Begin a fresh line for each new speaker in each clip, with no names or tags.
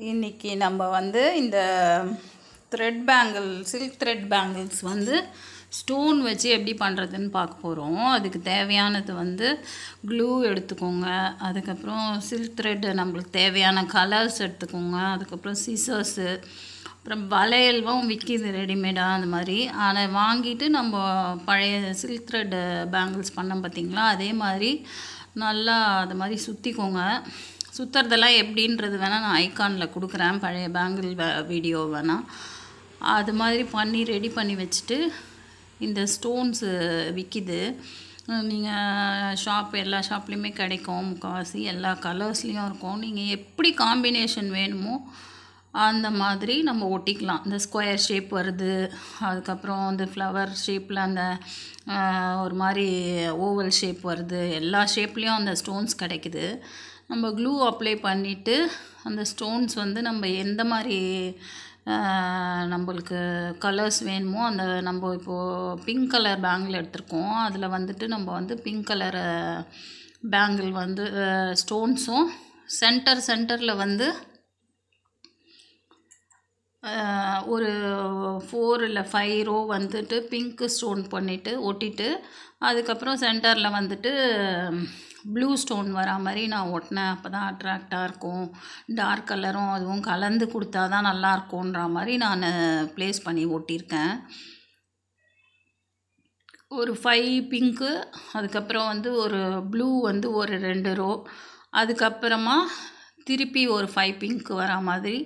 இன்னைக்கு நம்ம வந்து இந்த thread bangle silk thread bangles வந்து ஸ்டோன் வச்சு எப்படி பண்ணுறதுன்னு பார்க்க போகிறோம் அதுக்கு தேவையானது வந்து க்ளூ எடுத்துக்கோங்க. அதுக்கப்புறம் சில்க் த்ரெட் நம்மளுக்கு தேவையான கலர்ஸ் எடுத்துக்கோங்க. அதுக்கப்புறம் சிசர்ஸு அப்புறம் வளையல்வும் விற்கிது ரெடிமேடாக அந்த மாதிரி. அதை வாங்கிட்டு நம்ம பழைய சில்க் த்ரெட் பேங்கிள்ஸ் பண்ணோம் பார்த்தீங்களா? அதே மாதிரி நல்லா அது மாதிரி சுற்றிக்கோங்க சுற்றுறதெல்லாம் எப்படின்றது வேணால் நான் ஐக்கானில் கொடுக்குறேன். பழைய பேங்கிள் வீடியோ வேணால் அது மாதிரி பண்ணி ரெடி பண்ணி வச்சுட்டு இந்த ஸ்டோன்ஸு விற்கிது நீங்கள் ஷாப் எல்லா ஷாப்லேயுமே கிடைக்கும். முக்கால்வாசி எல்லா கலர்ஸ்லேயும் இருக்கும். நீங்கள் எப்படி காம்பினேஷன் வேணுமோ அந்த மாதிரி நம்ம ஒட்டிக்கலாம். இந்த ஸ்கொயர் ஷேப் வருது. அதுக்கப்புறம் இந்த ஃப்ளவர் ஷேப்பில் அந்த ஒரு மாதிரி ஓவல் ஷேப் வருது. எல்லா ஷேப்லேயும் அந்த ஸ்டோன்ஸ் கிடைக்குது. நம்ம க்ளூ அப்ளை பண்ணிவிட்டு அந்த ஸ்டோன்ஸ் வந்து நம்ம எந்த மாதிரி நம்மளுக்கு கலர்ஸ் வேணுமோ அந்த நம்ம இப்போது பிங்க் கலர் பேங்கிள் எடுத்திருக்கோம். அதில் வந்துட்டு நம்ம வந்து பிங்க் கலர் பேங்கிள் வந்து ஸ்டோன்ஸும் சென்டர் சென்டரில் வந்து ஒரு ஃபோர் இல்லை ஃபைவ் ரோ வந்துட்டு பிங்க்கு ஸ்டோன் பண்ணிவிட்டு ஒட்டிட்டு அதுக்கப்புறம் சென்டரில் வந்துட்டு ப்ளூ ஸ்டோன் வரா மாதிரி நான் ஒட்டினேன். அப்போ தான் அட்ராக்டாக இருக்கும். டார்க் கலரும் அதுவும் கலந்து கொடுத்தா தான் நல்லாயிருக்குன்ற மாதிரி நான் ப்ளேஸ் பண்ணி ஒட்டியிருக்கேன். ஒரு ஃபைவ் பிங்க்கு அதுக்கப்புறம் வந்து ஒரு ப்ளூ வந்து ஒரு ரெண்டு ரோ அதுக்கப்புறமா திருப்பி ஒரு ஃபைவ் பிங்க்கு வரா மாதிரி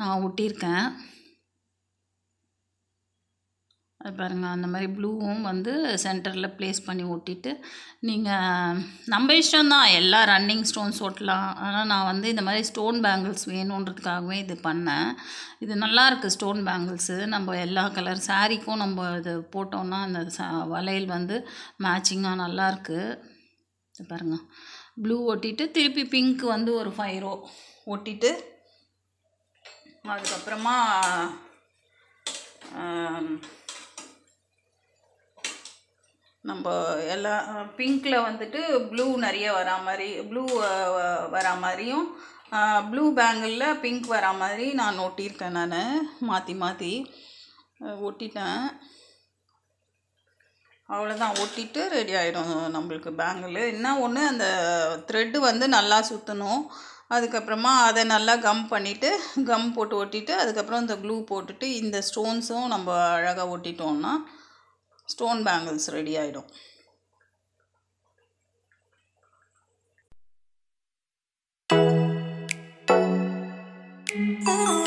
நான் ஒட்டியிருக்கேன். அது பாருங்கள் அந்த மாதிரி ப்ளூவும் வந்து சென்டரில் ப்ளேஸ் பண்ணி ஒட்டிட்டு நீங்கள் நம்ம இஷ்டம்தான். எல்லா ரன்னிங் ஸ்டோன்ஸ் ஒட்டலாம். ஆனால் நான் வந்து இந்த மாதிரி ஸ்டோன் பேங்கிள்ஸ் வேணுன்றதுக்காகவே இது பண்ணேன். இது நல்லாயிருக்கு ஸ்டோன் பேங்கிள்ஸு நம்ம எல்லா கலர் சாரீக்கும் நம்ம இது போட்டோம்னா அந்த ச வளையல் வந்து மேட்சிங்காக நல்லாயிருக்கு இது பாருங்கள் ப்ளூ ஒட்டிட்டு திருப்பி பிங்க் வந்து ஒரு ஃபைவ் ரோ ஒட்டிட்டு அதுக்கப்புறமா நம்ம எல்லாம் பிங்க்கில் வந்துட்டு ப்ளூ நிறைய வரா மாதிரி ப்ளூ வரா மாதிரியும் ப்ளூ பேங்கிளில் பிங்க் வரா மாதிரி நான் ஒட்டியிருக்கேன் நான். மாற்றி மாற்றி ஒட்டிட்டேன். அவ்வளோதான் ஒட்டிட்டு ரெடி ஆகிடும் நம்மளுக்கு பேங்கிள் என்ன ஒன்று அந்த த்ரெட்டு வந்து நல்லா சுற்றணும் அதுக்கப்புறமா அதை நல்லா கம் பண்ணிவிட்டு கம் போட்டு ஒட்டிட்டு அதுக்கப்புறம் இந்த க்ளூ போட்டுட்டு இந்த ஸ்டோன்ஸும் நம்ம அழகாக ஒட்டிட்டோம்னா ஸ்டோன் பேங்கிள்ஸ் ரெடி ஆகிடும் Oh.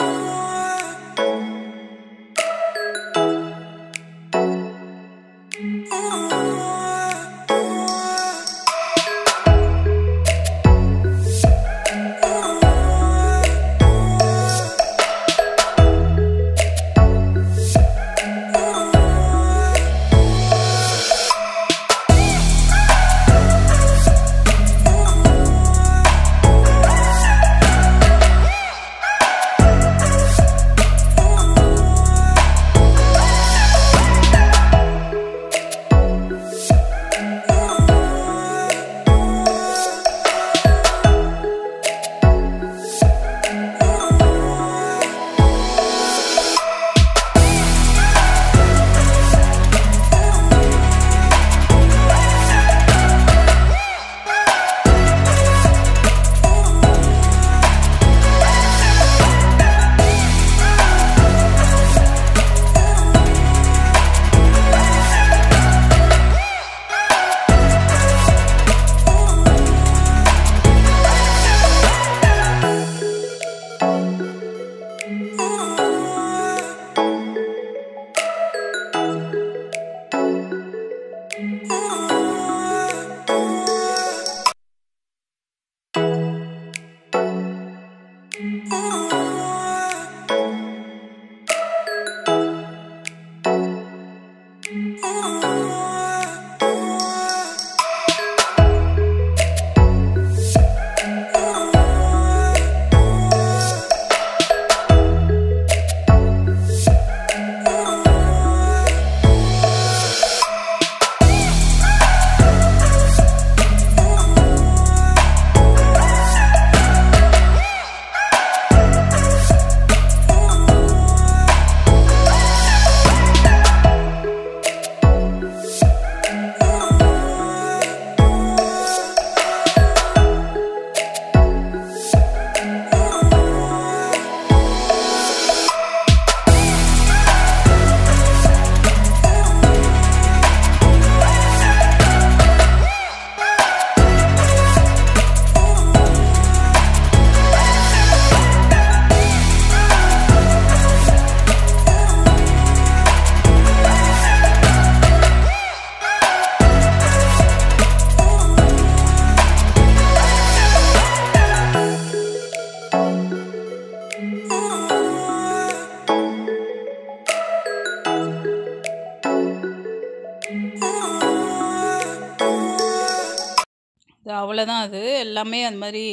அவ்வளோதான் அது. எல்லாமே அது மாதிரி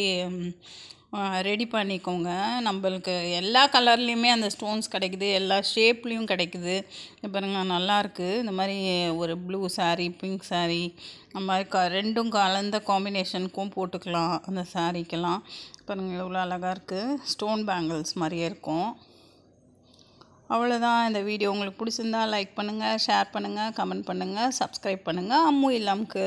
ரெடி பண்ணிக்கோங்க. நம்மளுக்கு எல்லா கலர்லேயுமே அந்த ஸ்டோன்ஸ் கிடைக்குது. எல்லா ஷேப்லேயும் கிடைக்குது. பாருங்க நல்லாயிருக்கு இந்த மாதிரி ஒரு ப்ளூ சாரீ பிங்க் சாரீ அந்த மாதிரி க ரெண்டும் கலந்த காம்பினேஷனுக்கும் போட்டுக்கலாம் அந்த சாரீக்கெல்லாம் பாருங்கள் எவ்வளோ அழகாக இருக்குது ஸ்டோன் பேங்கிள்ஸ் மாதிரியே இருக்கும். அவ்வளோதான் இந்த வீடியோ உங்களுக்கு பிடிச்சிருந்தா லைக் பண்ணுங்கள் ஷேர் பண்ணுங்கள் கமெண்ட் பண்ணுங்கள் சப்ஸ்கிரைப் பண்ணுங்கள் அம்மு இல்லாமுக்கு